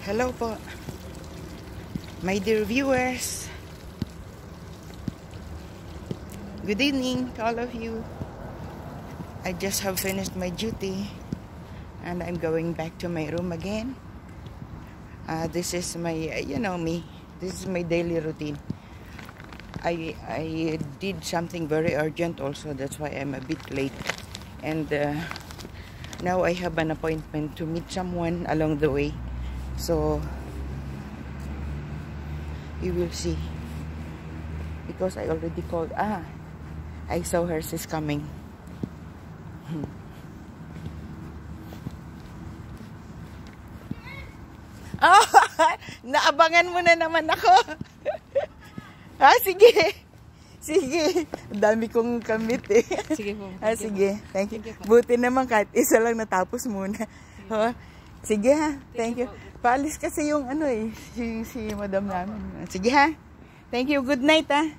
Hello po. My dear viewers. Good evening to all of you. I just have finished my duty and I'm going back to my room again. Uh, this is my, uh, you know me, this is my daily routine. I, I did something very urgent also, that's why I'm a bit late. And uh, now I have an appointment to meet someone along the way. So, you will see. Because I already called, ah, I saw her, she's coming. Hmm. Oh, naabangan mo na naman ako. ah, sige. Sige. Dami kong kamit eh. Sige po. Ah, sige. Thank you. Thank you po. Buti naman kahit isa lang natapos muna. Oh, sige ha. Thank you. Paalis kasi yung ano eh, si, si madam namin. Sige ha. Thank you. Good night ha.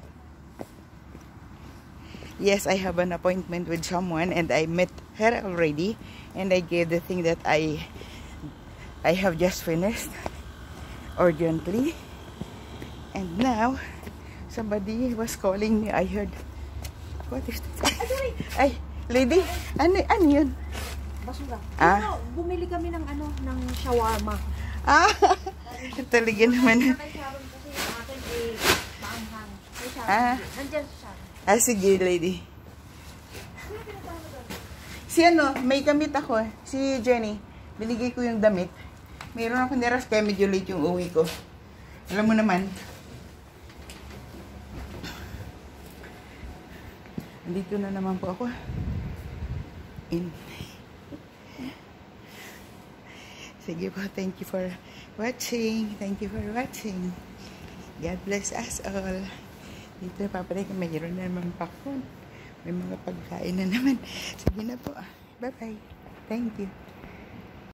Yes, I have an appointment with someone and I met her already and I gave the thing that I I have just finished urgently. And now somebody was calling me. I heard what is that? Ay, lady, ano, ano yun? Basura. Ah. Ah? bumili kami ng ano, ng shawarma. Ah, talaga naman. Ah. Ah, sige, lady. Si ano, may kamit ako eh. Si Jenny. Binigay ko yung damit. Mayroon ako niras kaya medyo late yung uwi ko. Alam mo naman. Andito na naman po ako. In. Sige po, thank you for watching. Thank you for watching. God bless us all. Dito paparay ko mayroon na naman pakon. May mga pagkain na naman. Sige na po. Bye-bye. Thank you.